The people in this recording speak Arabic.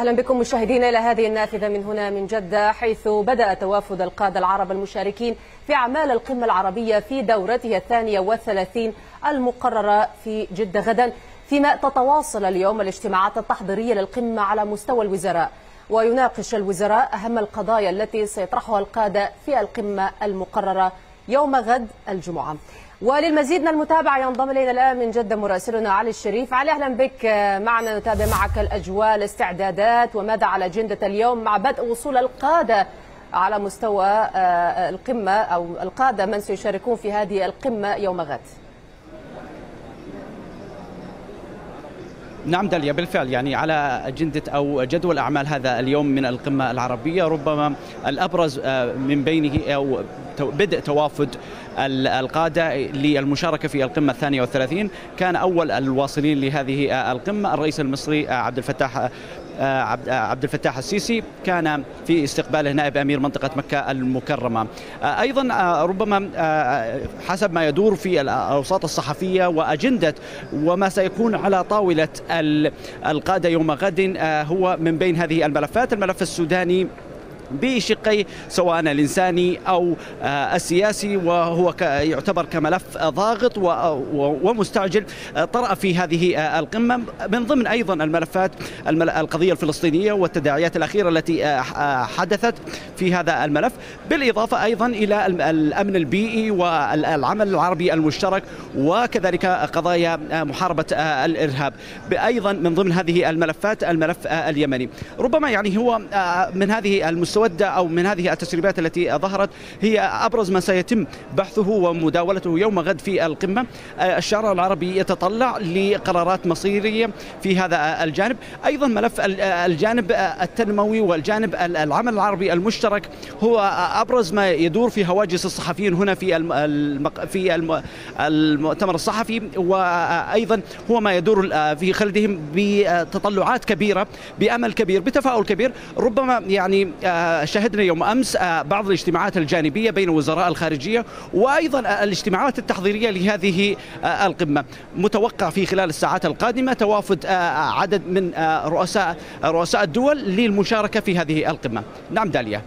أهلا بكم مشاهدينا إلى هذه النافذة من هنا من جدة حيث بدأ توافد القادة العرب المشاركين في أعمال القمة العربية في دورتها الثانية والثلاثين المقررة في جدة غدا. فيما تتواصل اليوم الاجتماعات التحضيرية للقمة على مستوى الوزراء. ويناقش الوزراء أهم القضايا التي سيطرحها القادة في القمة المقررة. يوم غد الجمعة. وللمزيد من المتابعة ينضم إلينا الآن من جدة مراسلنا علي الشريف. علي أهلا بك. معنا نتابع معك الأجواء الاستعدادات وماذا على أجندة اليوم مع بدء وصول القادة على مستوى القمة أو القادة من سيشاركون في هذه القمة يوم غد. نعم داليا بالفعل يعني على أجندة أو جدول أعمال هذا اليوم من القمة العربية ربما الأبرز من بينه أو بدء توافد القادة للمشاركة في القمة الثانية والثلاثين. كان أول الواصلين لهذه القمة الرئيس المصري عبد الفتاح عبد الفتاح السيسي. كان في استقباله نائب أمير منطقة مكة المكرمة. أيضا ربما حسب ما يدور في الأوساط الصحفية وأجندة وما سيكون على طاولة القادة يوم غد هو من بين هذه الملفات. الملف السوداني بشقي سواء الإنساني أو السياسي وهو يعتبر كملف ضاغط ومستعجل طرأ في هذه القمة. من ضمن أيضا الملفات القضية الفلسطينية والتداعيات الأخيرة التي حدثت في هذا الملف. بالإضافة أيضا إلى الأمن البيئي والعمل العربي المشترك وكذلك قضايا محاربة الإرهاب. أيضا من ضمن هذه الملفات الملف اليمني. ربما يعني هو من هذه المستوى المسودة أو من هذه التسريبات التي ظهرت هي أبرز ما سيتم بحثه ومداولته يوم غد في القمة الشارع العربي يتطلع لقرارات مصيرية في هذا الجانب أيضا ملف الجانب التنموي والجانب العمل العربي المشترك هو أبرز ما يدور في هواجس الصحفيين هنا في. في المؤتمر الصحفي وأيضا هو ما يدور في خلدهم بتطلعات كبيرة بأمل كبير بتفاؤل كبير ربما يعني شهدنا يوم أمس بعض الاجتماعات الجانبية بين وزراء الخارجية وأيضا الاجتماعات التحضيرية لهذه القمة. متوقع في خلال الساعات القادمة توافد عدد من رؤساء رؤساء الدول للمشاركة في هذه القمة. نعم داليا.